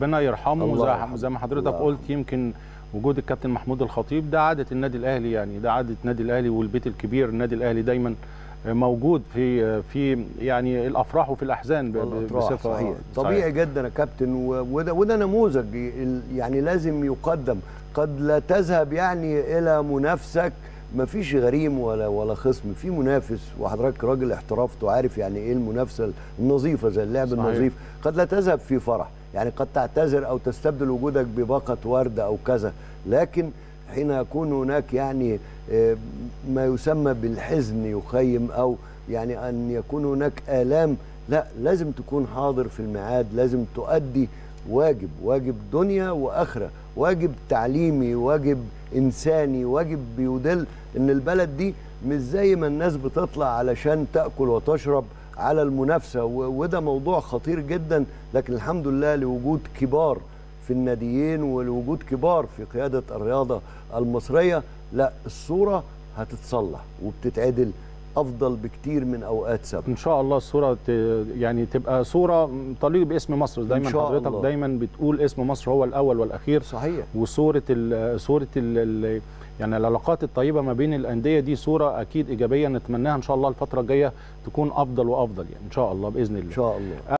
ربنا يرحمه. زي, ما حضرتك الله قلت يمكن وجود الكابتن محمود الخطيب ده عادة النادي الأهلي يعني ده عادة النادي الأهلي والبيت الكبير النادي الأهلي دايما موجود في في يعني الأفراح وفي الأحزان بصفة صحيح. طبيعي جدا يا كابتن وده وده نموذج يعني لازم يقدم. قد لا تذهب يعني إلى منافسك. ما فيش غريم ولا ولا خصم. في منافس وحضرتك راجل احترفت وعارف يعني إيه المنافسة النظيفة زي اللعب صحيح. النظيف. قد لا تذهب في فرح. يعني قد تعتذر أو تستبدل وجودك بباقة ورده أو كذا لكن حين يكون هناك يعني آه، ما يسمى بالحزن يخيم أو يعني أن يكون هناك آلام لا لازم تكون حاضر في الميعاد لازم تؤدي واجب واجب دنيا وآخرة واجب تعليمي واجب إنساني واجب بيدل إن البلد دي مش زي ما الناس بتطلع علشان تأكل وتشرب على المنافسة وده موضوع خطير جدا لكن الحمد لله لوجود كبار في الناديين ولوجود كبار في قيادة الرياضة المصرية لا الصورة هتتصلح وبتتعدل أفضل بكتير من أوقات سابقه إن شاء الله الصورة ت... يعني تبقى صورة تليق باسم مصر. دايما شاء حضرتك الله. دايما بتقول اسم مصر هو الأول والأخير. صحيح. وصورة ال... صورة ال... ال... يعني العلاقات الطيبة ما بين الأندية دي صورة أكيد إيجابية. نتمناها إن شاء الله الفترة الجاية تكون أفضل وأفضل يعني. إن شاء الله بإذن الله. إن شاء الله.